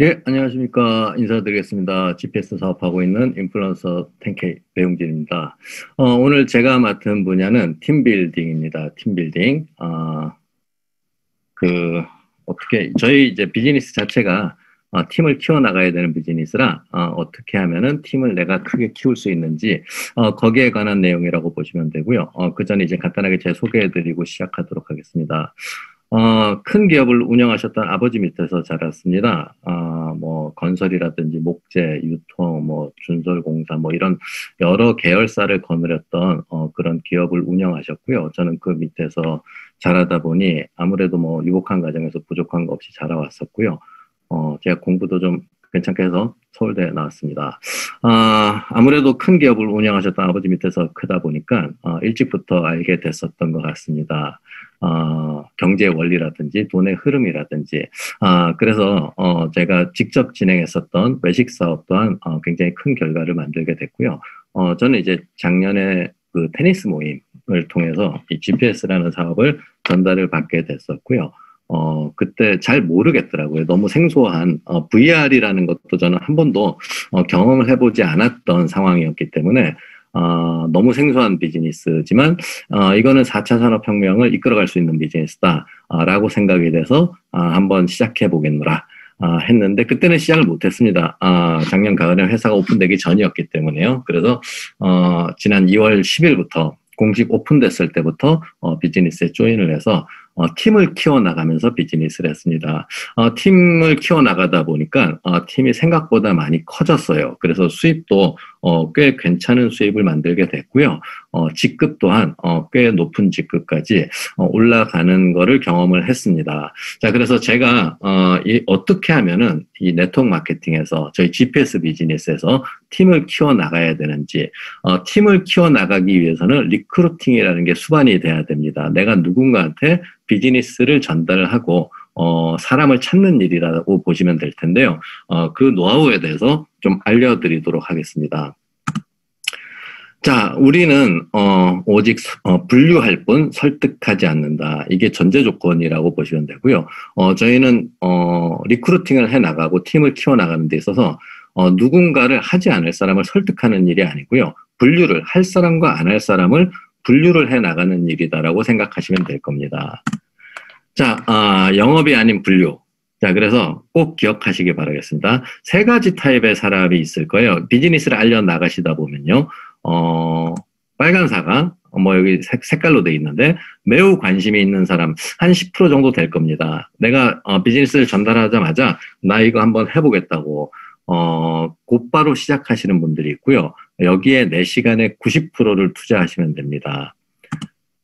예, 안녕하십니까. 인사드리겠습니다. GPS 사업하고 있는 인플루언서 10K 배용진입니다. 어, 오늘 제가 맡은 분야는 팀빌딩입니다. 팀빌딩. 어, 그, 어떻게, 저희 이제 비즈니스 자체가 어, 팀을 키워나가야 되는 비즈니스라 어, 떻게 하면은 팀을 내가 크게 키울 수 있는지 어, 거기에 관한 내용이라고 보시면 되고요. 어, 그 전에 이제 간단하게 제 소개해드리고 시작하도록 하겠습니다. 어, 큰 기업을 운영하셨던 아버지 밑에서 자랐습니다. 어, 뭐, 건설이라든지 목재, 유통, 뭐, 준설공사, 뭐, 이런 여러 계열사를 거느렸던, 어, 그런 기업을 운영하셨고요. 저는 그 밑에서 자라다 보니 아무래도 뭐, 유복한 가정에서 부족한 거 없이 자라왔었고요. 어, 제가 공부도 좀 괜찮게 해서 서울대에 나왔습니다. 아, 아무래도 큰 기업을 운영하셨던 아버지 밑에서 크다 보니까 어, 일찍부터 알게 됐었던 것 같습니다. 어, 경제 원리라든지 돈의 흐름이라든지 아, 그래서 어, 제가 직접 진행했었던 외식 사업 또한 어, 굉장히 큰 결과를 만들게 됐고요. 어, 저는 이제 작년에 그 테니스 모임을 통해서 이 GPS라는 사업을 전달을 받게 됐었고요. 어, 그때 잘 모르겠더라고요. 너무 생소한, 어, VR이라는 것도 저는 한 번도 어, 경험을 해보지 않았던 상황이었기 때문에, 어, 너무 생소한 비즈니스지만, 어, 이거는 4차 산업혁명을 이끌어갈 수 있는 비즈니스다, 어, 라고 생각이 돼서, 어, 한번 시작해 보겠노라. 아, 했는데 그때는 시작을 못했습니다. 아, 작년 가을에 회사가 오픈되기 전이었기 때문에요. 그래서 어, 지난 2월 10일부터 공식 오픈됐을 때부터 어, 비즈니스에 조인을 해서 어, 팀을 키워나가면서 비즈니스를 했습니다. 어, 팀을 키워나가다 보니까 어, 팀이 생각보다 많이 커졌어요. 그래서 수입도 어, 꽤 괜찮은 수입을 만들게 됐고요. 어, 직급 또한 어, 꽤 높은 직급까지 어, 올라가는 거를 경험을 했습니다. 자, 그래서 제가 어, 이, 어떻게 하면은 이 네트워크 마케팅에서 저희 GPS 비즈니스에서 팀을 키워 나가야 되는지 어, 팀을 키워 나가기 위해서는 recruiting이라는 게 수반이 돼야 됩니다. 내가 누군가한테 비즈니스를 전달하고 어, 사람을 찾는 일이라고 보시면 될 텐데요. 어, 그 노하우에 대해서 좀 알려드리도록 하겠습니다. 자, 우리는 어, 오직 어, 분류할 뿐 설득하지 않는다. 이게 전제 조건이라고 보시면 되고요. 어, 저희는 어, recruiting을 해 나가고 팀을 키워 나가는 데 있어서 어, 누군가를 하지 않을 사람을 설득하는 일이 아니고요. 분류를 할 사람과 안 할 사람을 분류를 해 나가는 일이다라고 생각하시면 될 겁니다. 자, 어, 영업이 아닌 분류. 자, 그래서 꼭 기억하시기 바라겠습니다. 세 가지 타입의 사람이 있을 거예요. 비즈니스를 알려 나가시다 보면요. 어, 빨간 사가 뭐 여기 색, 깔로돼 있는데 매우 관심이 있는 사람 한 10% 정도 될 겁니다. 내가 어, 비즈니스를 전달하자마자 나 이거 한번 해보겠다고 어, 곧바로 시작하시는 분들이 있고요. 여기에 내 시간의 90%를 투자하시면 됩니다.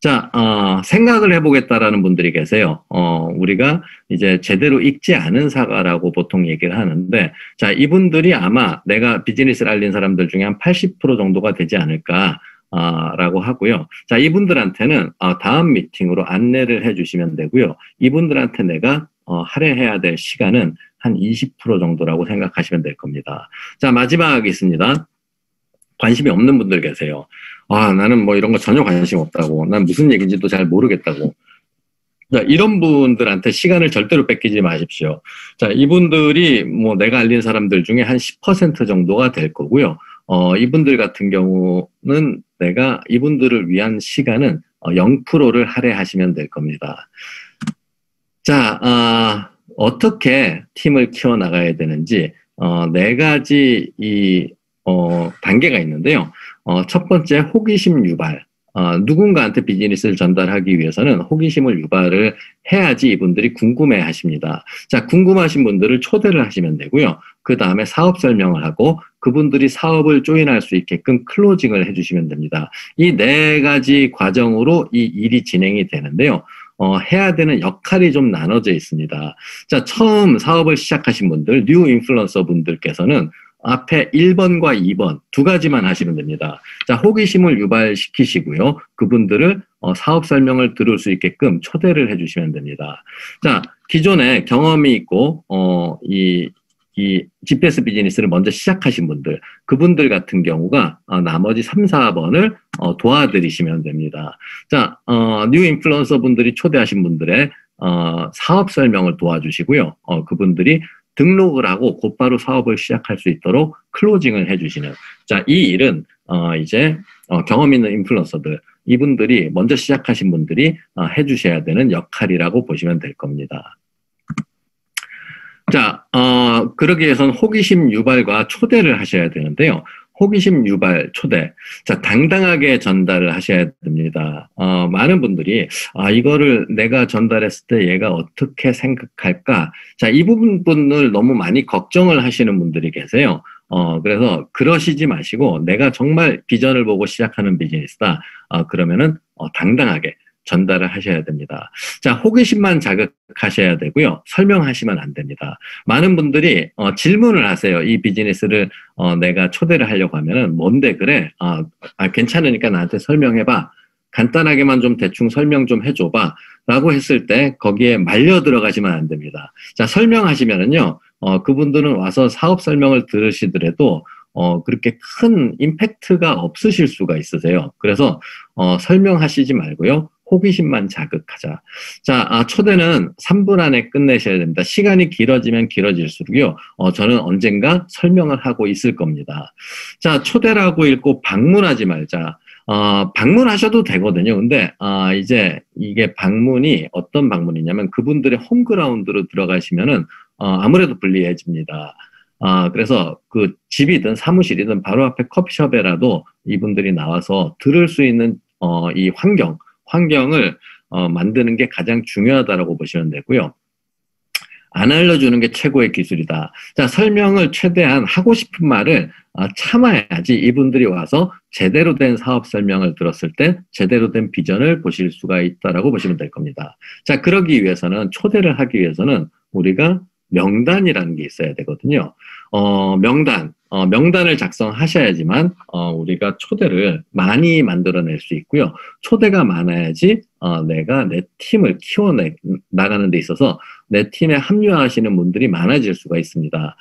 자, 어, 생각을 해보겠다라는 분들이 계세요. 어, 우리가 이제 제대로 읽지 않은 사과라고 보통 얘기를 하는데, 자, 이분들이 아마 내가 비즈니스를 알린 사람들 중에 한 80% 정도가 되지 않을까, 아, 라고 하고요. 자, 이분들한테는 어, 다음 미팅으로 안내를 해 주시면 되고요. 이분들한테 내가 어, 할애해야 될 시간은 한 20% 정도라고 생각하시면 될 겁니다. 자, 마지막 있습니다. 관심이 없는 분들 계세요. 아, 나는 뭐 이런 거 전혀 관심 없다고. 난 무슨 얘기인지도 잘 모르겠다고. 자, 이런 분들한테 시간을 절대로 뺏기지 마십시오. 자, 이분들이 뭐 내가 알린 사람들 중에 한 10% 정도가 될 거고요. 어, 이분들 같은 경우는 내가 이분들을 위한 시간은 어, 0%를 할애하시면 될 겁니다. 자, 어, 어떻게 팀을 키워나가야 되는지, 어, 네 가지 이, 어, 단계가 있는데요. 어, 첫 번째 호기심 유발. 어, 누군가한테 비즈니스를 전달하기 위해서는 호기심을 유발을 해야지 이분들이 궁금해 하십니다. 자, 궁금하신 분들을 초대를 하시면 되고요. 그 다음에 사업 설명을 하고 그분들이 사업을 조인할 수 있게끔 클로징을 해주시면 됩니다. 이 네 가지 과정으로 이 일이 진행이 되는데요. 어, 해야 되는 역할이 좀 나눠져 있습니다. 자, 처음 사업을 시작하신 분들, new influencer 분들께서는 앞에 1번과 2번 두 가지만 하시면 됩니다. 자, 호기심을 유발시키시고요. 그분들을 어, 사업 설명을 들을 수 있게끔 초대를 해주시면 됩니다. 자, 기존에 경험이 있고, 어, 이, 이 GPS 비즈니스를 먼저 시작하신 분들, 그분들 같은 경우가 어, 나머지 3, 4번을 어, 도와드리시면 됩니다. 자, 어, new 인플루언서 분들이 초대하신 분들의 어, 사업 설명을 도와주시고요. 어, 그분들이 등록을 하고 곧바로 사업을 시작할 수 있도록 closing을 해주시는 자 이 일은 어, 이제 어, 경험 있는 인플루언서들 이분들이 먼저 시작하신 분들이 어, 해주셔야 되는 역할이라고 보시면 될 겁니다. 자, 어, 그러기 위해서는 호기심 유발과 초대를 하셔야 되는데요. 호기심 유발 초대. 자, 당당하게 전달을 하셔야 됩니다. 어, 많은 분들이, 아, 이거를 내가 전달했을 때 얘가 어떻게 생각할까? 자, 이 부분을 너무 많이 걱정을 하시는 분들이 계세요. 어, 그래서 그러시지 마시고 내가 정말 비전을 보고 시작하는 비즈니스다. 어, 그러면은 어, 당당하게 전달을 하셔야 됩니다. 자, 호기심만 자극하셔야 되고요. 설명하시면 안 됩니다. 많은 분들이 어, 질문을 하세요. 이 비즈니스를 어, 내가 초대를 하려고 하면은 뭔데 그래? 아, 아, 괜찮으니까 나한테 설명해봐. 간단하게만 좀 대충 설명 좀 해줘봐. 라고 했을 때 거기에 말려 들어가시면 안 됩니다. 자, 설명하시면은요, 어, 그분들은 와서 사업 설명을 들으시더라도 어, 그렇게 큰 임팩트가 없으실 수가 있으세요. 그래서 어, 설명하시지 말고요. 호기심만 자극하자. 자, 아, 초대는 3분 안에 끝내셔야 됩니다. 시간이 길어지면 길어질수록요, 어, 저는 언젠가 설명을 하고 있을 겁니다. 자, 초대라고 읽고 방문하지 말자. 어, 방문하셔도 되거든요. 근데, 아, 이제 이게 방문이 어떤 방문이냐면 그분들의 홈그라운드로 들어가시면은, 어, 아무래도 불리해집니다. 아, 그래서 그 집이든 사무실이든 바로 앞에 커피숍에라도 이분들이 나와서 들을 수 있는, 어, 이 환경, 환경을 어, 만드는 게 가장 중요하다라고 보시면 되고요. 안 알려주는 게 최고의 기술이다. 자, 설명을 최대한 하고 싶은 말을 어, 참아야지 이분들이 와서 제대로 된 사업 설명을 들었을 때 제대로 된 비전을 보실 수가 있다라고 보시면 될 겁니다. 자, 그러기 위해서는 초대를 하기 위해서는 우리가 명단이라는 게 있어야 되거든요. 어, 명단, 어, 명단을 작성하셔야지만 어, 우리가 초대를 많이 만들어낼 수 있고요. 초대가 많아야지 어, 내가 내 팀을 키워내 나가는 데 있어서 내 팀에 합류하시는 분들이 많아질 수가 있습니다.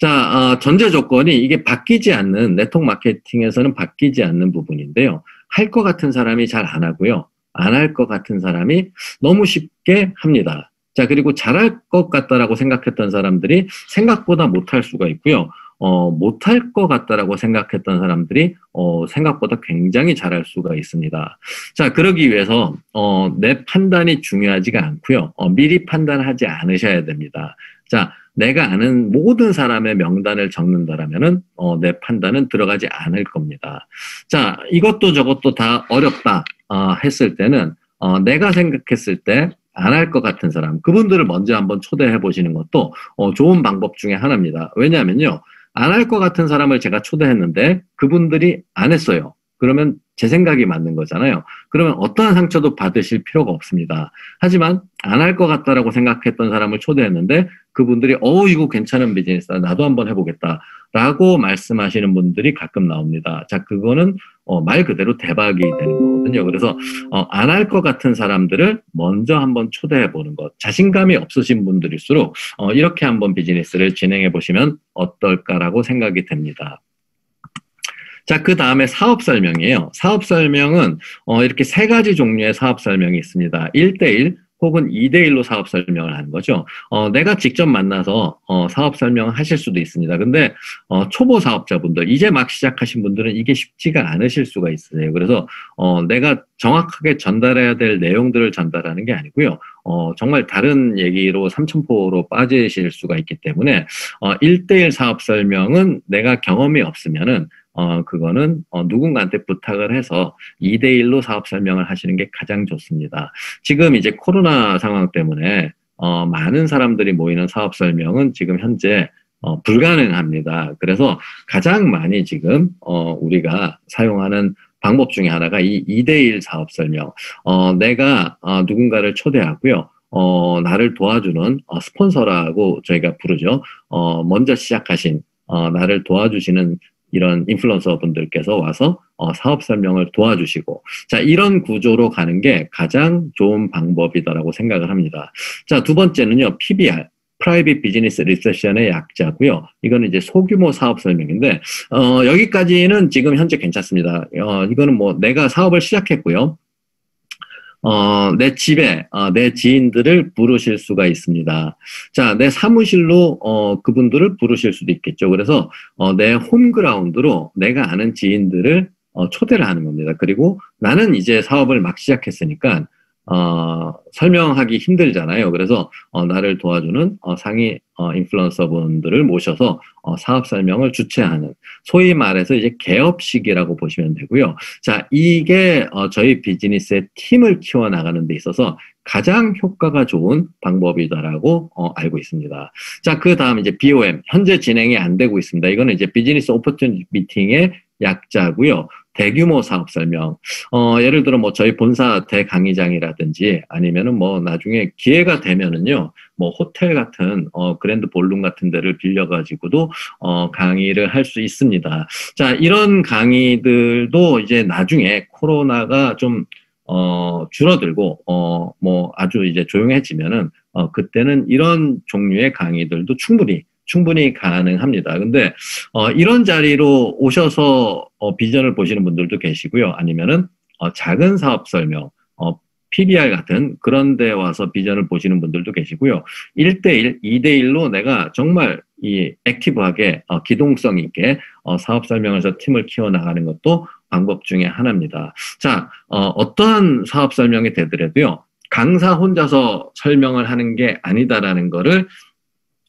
자, 어, 전제 조건이 이게 바뀌지 않는 네트워크 마케팅에서는 바뀌지 않는 부분인데요. 할 것 같은 사람이 잘 안 하고요. 안 할 것 같은 사람이 너무 쉽게 합니다. 자, 그리고 잘할 것 같다라고 생각했던 사람들이 생각보다 못할 수가 있고요. 어, 못할 것 같다라고 생각했던 사람들이 어, 생각보다 굉장히 잘할 수가 있습니다. 자, 그러기 위해서 어, 내 판단이 중요하지가 않고요. 어, 미리 판단하지 않으셔야 됩니다. 자, 내가 아는 모든 사람의 명단을 적는다라면은 어, 내 판단은 들어가지 않을 겁니다. 자, 이것도 저것도 다 어렵다 어, 했을 때는 어, 내가 생각했을 때 안할것 같은 사람, 그분들을 먼저 한번 초대해 보시는 것도 어, 좋은 방법 중에 하나입니다. 왜냐하면요, 안 할 것 같은 사람을 제가 초대했는데 그분들이 안 했어요. 그러면 제 생각이 맞는 거잖아요. 그러면 어떠한 상처도 받으실 필요가 없습니다. 하지만 안 할 것 같다라고 생각했던 사람을 초대했는데 그분들이 어 이거 괜찮은 비즈니스다. 나도 한번 해보겠다. 라고 말씀하시는 분들이 가끔 나옵니다. 자, 그거는 어, 말 그대로 대박이 되는 거거든요. 그래서 어, 안 할 것 같은 사람들을 먼저 한번 초대해 보는 것. 자신감이 없으신 분들일수록 어, 이렇게 한번 비즈니스를 진행해 보시면 어떨까라고 생각이 됩니다. 자, 그 다음에 사업 설명이에요. 사업 설명은 어, 이렇게 세 가지 종류의 사업 설명이 있습니다. 1대1, 혹은 2대1로 사업 설명을 하는 거죠. 어, 내가 직접 만나서 어, 사업 설명을 하실 수도 있습니다. 근데 어, 초보 사업자분들, 이제 막 시작하신 분들은 이게 쉽지가 않으실 수가 있어요. 그래서 어, 내가 정확하게 전달해야 될 내용들을 전달하는 게 아니고요. 어, 정말 다른 얘기로 삼천포로 빠지실 수가 있기 때문에 어, 1대1 사업 설명은 내가 경험이 없으면은 어, 그거는 어, 누군가한테 부탁을 해서 2대1로 사업 설명을 하시는 게 가장 좋습니다. 지금 이제 코로나 상황 때문에 어, 많은 사람들이 모이는 사업 설명은 지금 현재 어, 불가능합니다. 그래서 가장 많이 지금 어, 우리가 사용하는 방법 중에 하나가 이 2대1 사업 설명. 어, 내가 어, 누군가를 초대하고요. 어, 나를 도와주는 어, 스폰서라고 저희가 부르죠. 어, 먼저 시작하신 어, 나를 도와주시는 이런 인플루언서 분들께서 와서 어, 사업 설명을 도와주시고 자 이런 구조로 가는 게 가장 좋은 방법이다라고 생각을 합니다. 자두 번째는요 PBR private business reception의 약자고요. 이거는 이제 소규모 사업 설명인데 어, 여기까지는 지금 현재 괜찮습니다. 어, 이거는 뭐 내가 사업을 시작했고요. 어, 내 집에 어, 내 지인들을 부르실 수가 있습니다. 자, 내 사무실로 어, 그분들을 부르실 수도 있겠죠. 그래서 어, 내 홈그라운드로 내가 아는 지인들을 어, 초대를 하는 겁니다. 그리고 나는 이제 사업을 막 시작했으니까 어, 설명하기 힘들잖아요. 그래서 어, 나를 도와주는 어, 상위 어, 인플루언서 분들을 모셔서 어, 사업 설명을 주최하는 소위 말해서 이제 개업식이라고 보시면 되고요. 자, 이게 어, 저희 비즈니스의 팀을 키워 나가는 데 있어서 가장 효과가 좋은 방법이다라고 어, 알고 있습니다. 자, 그 다음 이제 BOM 현재 진행이 안 되고 있습니다. 이거는 이제 비즈니스 오퍼튜니티 미팅의 약자고요. 대규모 사업 설명. 어, 예를 들어 뭐 저희 본사 대강의장이라든지 아니면은 뭐 나중에 기회가 되면은요, 뭐 호텔 같은 어, 그랜드 볼룸 같은 데를 빌려 가지고도 어, 강의를 할 수 있습니다. 자, 이런 강의들도 이제 나중에 코로나가 좀 어, 줄어들고, 어, 뭐, 아주 이제 조용해지면은, 어, 그때는 이런 종류의 강의들도 충분히 충분히 가능합니다. 근데 어, 이런 자리로 오셔서 어, 비전을 보시는 분들도 계시고요. 아니면은 어, 작은 사업 설명, 어, PBR 같은 그런 데 와서 비전을 보시는 분들도 계시고요. 1대1, 2대1로 내가 정말 이 액티브하게 어, 기동성 있게 어, 사업 설명에서 팀을 키워나가는 것도 방법 중에 하나입니다. 자, 어, 어떠한 사업 설명이 되더라도요. 강사 혼자서 설명을 하는 게 아니다라는 거를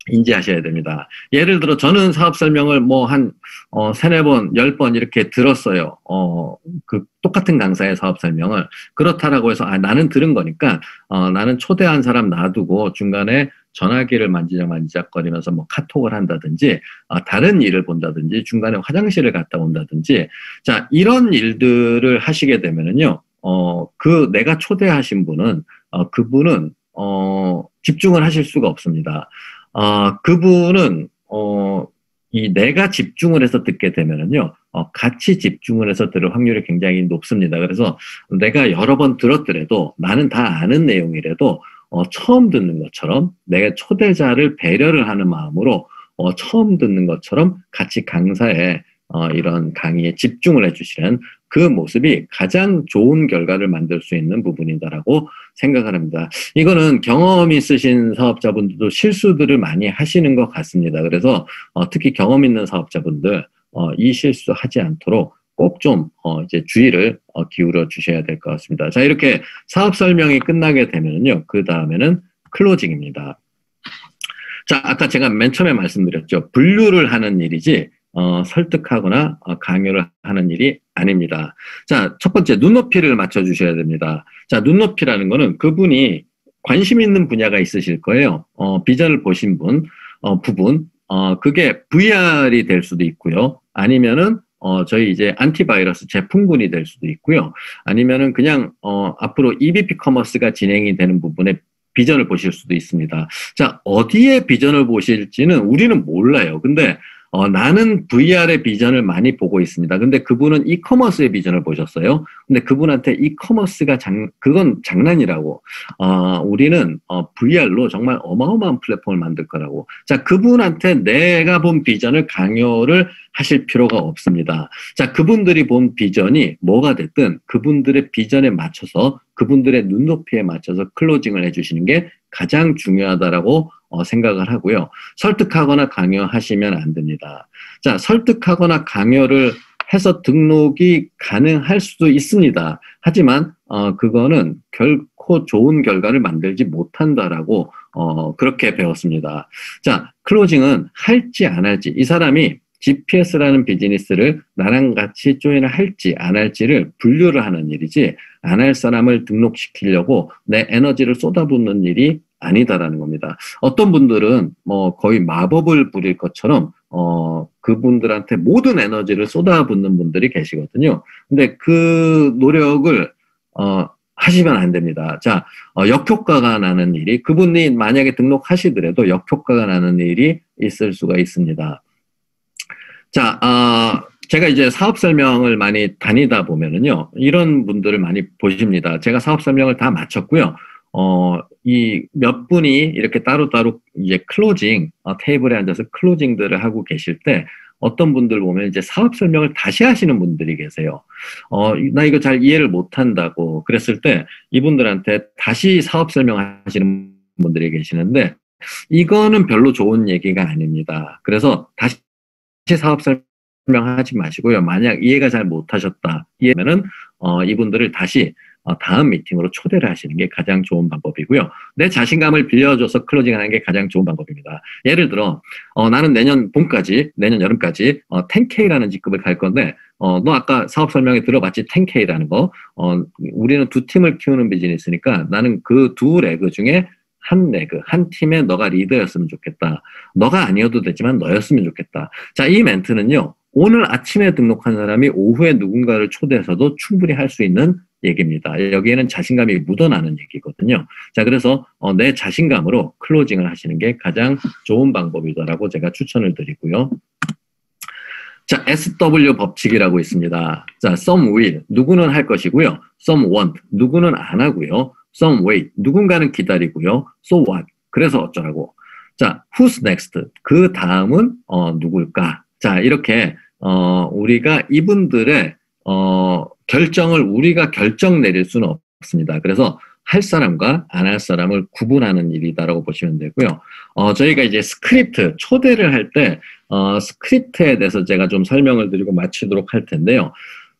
인지하셔야 됩니다. 예를 들어 저는 사업 설명을 뭐 한 어, 세네 번, 열 번 이렇게 들었어요. 어, 그 똑같은 강사의 사업 설명을 그렇다라고 해서 아 나는 들은 거니까 어, 나는 초대한 사람 놔두고 중간에 전화기를 만지작 만지작거리면서 뭐 카톡을 한다든지 어, 다른 일을 본다든지 중간에 화장실을 갔다 온다든지 자 이런 일들을 하시게 되면은요 어, 그 내가 초대하신 분은 어, 그분은 어, 집중을 하실 수가 없습니다. 어, 그분은 어, 이 내가 집중을 해서 듣게 되면은요, 어, 같이 집중을 해서 들을 확률이 굉장히 높습니다. 그래서 내가 여러 번 들었더라도 나는 다 아는 내용이라도 어, 처음 듣는 것처럼 내가 초대자를 배려를 하는 마음으로 어, 처음 듣는 것처럼 같이 강사에 어, 이런 강의에 집중을 해주시는 그 모습이 가장 좋은 결과를 만들 수 있는 부분이다라고 생각을 합니다. 이거는 경험 있으신 사업자분들도 실수들을 많이 하시는 것 같습니다. 그래서 어, 특히 경험 있는 사업자분들 어, 이 실수 하지 않도록 꼭좀 어, 이제 주의를 어, 기울여 주셔야 될 것 같습니다. 자 이렇게 사업 설명이 끝나게 되면요, 그 다음에는 클로징입니다. 자 아까 제가 맨 처음에 말씀드렸죠, 분류를 하는 일이지 어, 설득하거나 어, 강요를 하는 일이 아닙니다. 자, 첫 번째 눈높이를 맞춰 주셔야 됩니다. 자, 눈높이라는 거는 그분이 관심 있는 분야가 있으실 거예요. 어, 비전을 보신 분, 어, 부분, 어, 그게 VR이 될 수도 있고요. 아니면은 어, 저희 이제 antivirus 제품군이 될 수도 있고요. 아니면은 그냥 어, 앞으로 EBP 커머스가 진행이 되는 부분에 비전을 보실 수도 있습니다. 자, 어디에 비전을 보실지는 우리는 몰라요. 근데 어, 나는 VR의 비전을 많이 보고 있습니다. 근데 그분은 이커머스의 비전을 보셨어요. 근데 그분한테 이커머스가 장, 그건 장난이라고. 어, 우리는 어, VR로 정말 어마어마한 플랫폼을 만들 거라고. 자, 그분한테 내가 본 비전을 강요를 하실 필요가 없습니다. 자, 그분들이 본 비전이 뭐가 됐든 그분들의 비전에 맞춰서 그분들의 눈높이에 맞춰서 클로징을 해주시는 게 가장 중요하다라고 어, 생각을 하고요. 설득하거나 강요하시면 안 됩니다. 자, 설득하거나 강요를 해서 등록이 가능할 수도 있습니다. 하지만 어, 그거는 결코 좋은 결과를 만들지 못한다라고 어, 그렇게 배웠습니다. 자, 클로징은 할지 안 할지 이 사람이 GPS라는 비즈니스를 나랑 같이 조인을 할지 안 할지를 분류를 하는 일이지 안 할 사람을 등록시키려고 내 에너지를 쏟아붓는 일이 아니다라는 겁니다. 어떤 분들은 뭐 거의 마법을 부릴 것처럼 어 그분들한테 모든 에너지를 쏟아붓는 분들이 계시거든요. 근데 그 노력을 어 하시면 안 됩니다. 자, 어, 역효과가 나는 일이 그분이 만약에 등록하시더라도 역효과가 나는 일이 있을 수가 있습니다. 자, 어, 제가 이제 사업 설명을 많이 다니다 보면은요, 이런 분들을 많이 보십니다. 제가 사업 설명을 다 마쳤고요. 어, 이 몇 분이 이렇게 따로따로 이제 클로징, 어, 테이블에 앉아서 클로징들을 하고 계실 때, 어떤 분들 보면 이제 사업 설명을 다시 하시는 분들이 계세요. 어, 나 이거 잘 이해를 못 한다고 그랬을 때 이분들한테 다시 사업 설명하시는 분들이 계시는데 이거는 별로 좋은 얘기가 아닙니다. 그래서 다시 사업 설명하지 마시고요. 만약 이해가 잘 못하셨다 이해면은 어, 이분들을 다시 어, 다음 미팅으로 초대를 하시는 게 가장 좋은 방법이고요. 내 자신감을 빌려줘서 클로징하는 게 가장 좋은 방법입니다. 예를 들어 어, 나는 내년 봄까지 내년 여름까지 어, 10K라는 직급을 갈 건데 어, 너 아까 사업 설명에 들어봤지 10K라는 거 어, 우리는 두 팀을 키우는 비즈니스니까 나는 그 두 레그 중에 한 레그, 한 팀에 너가 리더였으면 좋겠다. 너가 아니어도 되지만 너였으면 좋겠다. 자, 이 멘트는요, 오늘 아침에 등록한 사람이 오후에 누군가를 초대해서도 충분히 할 수 있는 얘기입니다. 여기에는 자신감이 묻어나는 얘기거든요. 자, 그래서 어, 내 자신감으로 클로징을 하시는 게 가장 좋은 방법이다라고 제가 추천을 드리고요. 자, SW 법칙이라고 있습니다. 자, some will, 누구는 할 것이고요. some want, 누구는 안 하고요. some wait, 누군가는 기다리고요. so what, 그래서 어쩌라고. 자, who's next, 그 다음은 어, 누굴까. 자, 이렇게 어, 우리가 이분들의 어, 결정을 우리가 결정 내릴 수는 없습니다. 그래서 할 사람과 안 할 사람을 구분하는 일이다라고 보시면 되고요. 어, 저희가 이제 스크립트, 초대를 할 때, 어, 스크립트에 대해서 제가 좀 설명을 드리고 마치도록 할 텐데요.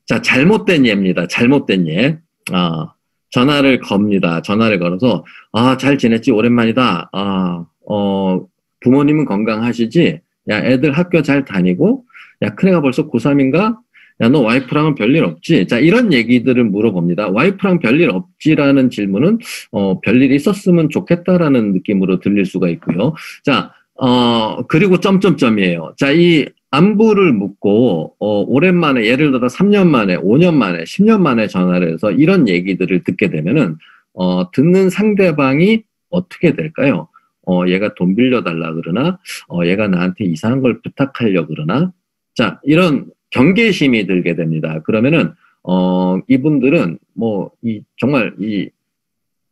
자, 잘못된 예입니다. 잘못된 예. 어, 전화를 겁니다. 전화를 걸어서, 아, 잘 지냈지? 오랜만이다. 아, 어, 부모님은 건강하시지? 야, 애들 학교 잘 다니고? 야, 큰애가 벌써 고3인가? 야, 너 와이프랑은 별일 없지? 자, 이런 얘기들을 물어봅니다. 와이프랑 별일 없지라는 질문은, 어, 별일 있었으면 좋겠다라는 느낌으로 들릴 수가 있고요. 자, 어, 그리고 점점점이에요. 자, 이 안부를 묻고, 어, 오랜만에, 예를 들어 3년 만에, 5년 만에, 10년 만에 전화를 해서 이런 얘기들을 듣게 되면은, 어, 듣는 상대방이 어떻게 될까요? 어, 얘가 돈 빌려달라 그러나, 어, 얘가 나한테 이상한 걸 부탁하려 그러나, 자, 이런 경계심이 들게 됩니다. 그러면은 어 이분들은 뭐 이 정말 이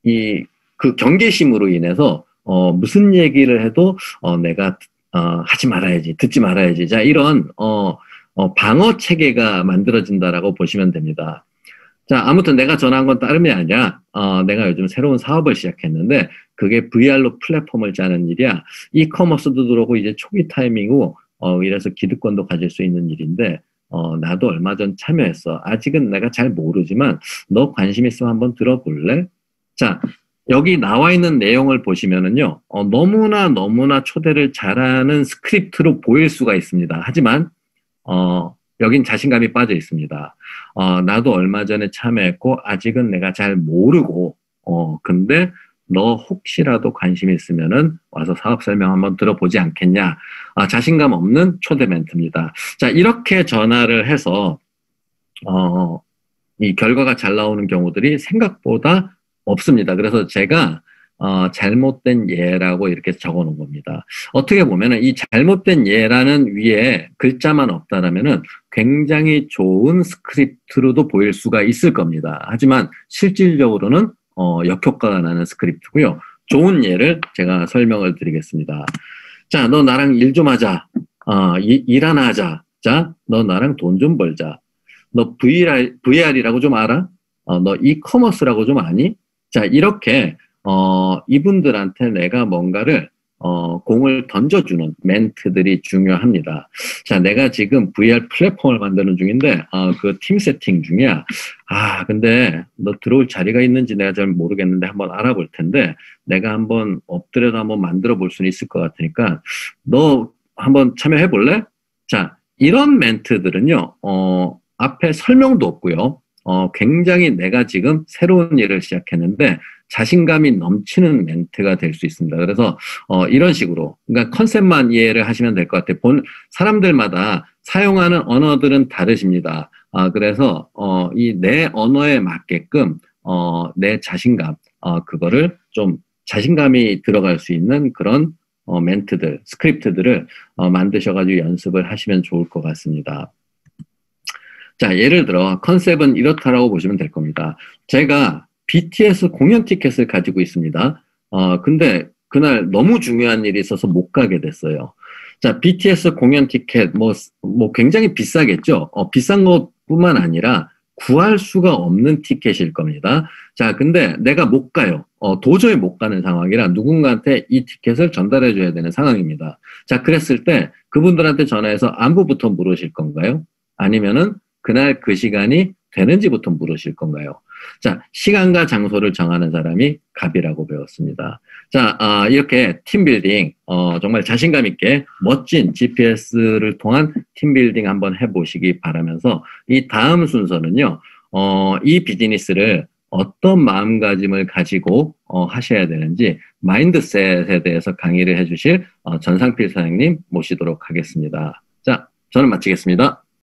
이 그 경계심으로 인해서 어 무슨 얘기를 해도 어 내가 어 하지 말아야지 듣지 말아야지 자 이런 어, 어 방어 체계가 만들어진다라고 보시면 됩니다. 자 아무튼 내가 전한 건 다름이 아니라 어 내가 요즘 새로운 사업을 시작했는데 그게 VR로 플랫폼을 짜는 일이야. 이커머스도 들어오고 이제 초기 타이밍이고 어, 이래서 기득권도 가질 수 있는 일인데, 어, 나도 얼마 전 참여했어. 아직은 내가 잘 모르지만, 너 관심 있으면 한번 들어볼래? 자, 여기 나와 있는 내용을 보시면은요, 어, 너무나 너무나 초대를 잘하는 스크립트로 보일 수가 있습니다. 하지만, 어, 여긴 자신감이 빠져 있습니다. 어, 나도 얼마 전에 참여했고, 아직은 내가 잘 모르고, 어, 근데 너 혹시라도 관심 있으면은 와서 사업 설명 한번 들어보지 않겠냐. 아, 자신감 없는 초대 멘트입니다. 자, 이렇게 전화를 해서, 어, 이 결과가 잘 나오는 경우들이 생각보다 없습니다. 그래서 제가 어, 잘못된 예라고 이렇게 적어 놓은 겁니다. 어떻게 보면은 이 잘못된 예라는 위에 글자만 없다라면은 굉장히 좋은 스크립트로도 보일 수가 있을 겁니다. 하지만 실질적으로는 어, 역효과가 나는 스크립트고요. 좋은 예를 제가 설명을 드리겠습니다. 자, 너 나랑 일 좀 하자. 어, 일, 일 하나 하자. 자, 너 나랑 돈 좀 벌자. 너 VR, VR이라고 좀 알아? 어, 너 이커머스라고 좀 아니? 자, 이렇게, 어, 이분들한테 내가 뭔가를 어, 공을 던져주는 멘트들이 중요합니다. 자, 내가 지금 VR 플랫폼을 만드는 중인데, 어, 그팀 세팅 중이야. 아, 근데 너 들어올 자리가 있는지 내가 잘 모르겠는데 한번 알아볼 텐데, 내가 한번 엎드려서 한번 만들어 볼 수는 있을 것 같으니까, 너 한번 참여해 볼래? 자, 이런 멘트들은요, 어, 앞에 설명도 없고요. 어, 굉장히 내가 지금 새로운 일을 시작했는데 자신감이 넘치는 멘트가 될 수 있습니다. 그래서 어, 이런 식으로 그러니까 컨셉만 이해를 하시면 될 것 같아요. 본 사람들마다 사용하는 언어들은 다르십니다. 아, 그래서 어, 이 내 언어에 맞게끔 어, 내 자신감 어, 그거를 좀 자신감이 들어갈 수 있는 그런 어, 멘트들, 스크립트들을 어, 만드셔가지고 연습을 하시면 좋을 것 같습니다. 자, 예를 들어 컨셉은 이렇다라고 보시면 될 겁니다. 제가 BTS 공연 티켓을 가지고 있습니다. 어, 근데 그날 너무 중요한 일이 있어서 못 가게 됐어요. 자, BTS 공연 티켓, 뭐, 뭐 굉장히 비싸겠죠? 어, 비싼 것 뿐만 아니라 구할 수가 없는 티켓일 겁니다. 자, 근데 내가 못 가요. 어, 도저히 못 가는 상황이라 누군가한테 이 티켓을 전달해 줘야 되는 상황입니다. 자, 그랬을 때 그분들한테 전화해서 안부부터 물으실 건가요? 아니면은 그날 그 시간이 되는지부터 물으실 건가요? 자, 시간과 장소를 정하는 사람이 갑이라고 배웠습니다. 자, 아, 이렇게 팀빌딩, 어, 정말 자신감 있게 멋진 GPS를 통한 팀빌딩 한번 해보시기 바라면서 이 다음 순서는요, 어, 이 비즈니스를 어떤 마음가짐을 가지고 어, 하셔야 되는지 마인드셋에 대해서 강의를 해주실 어, 전상필 사장님 모시도록 하겠습니다. 자, 저는 마치겠습니다.